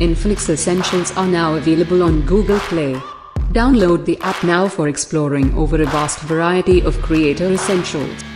InPhenix Essentials are now available on Google Play. Download the app now for exploring over a vast variety of creator essentials.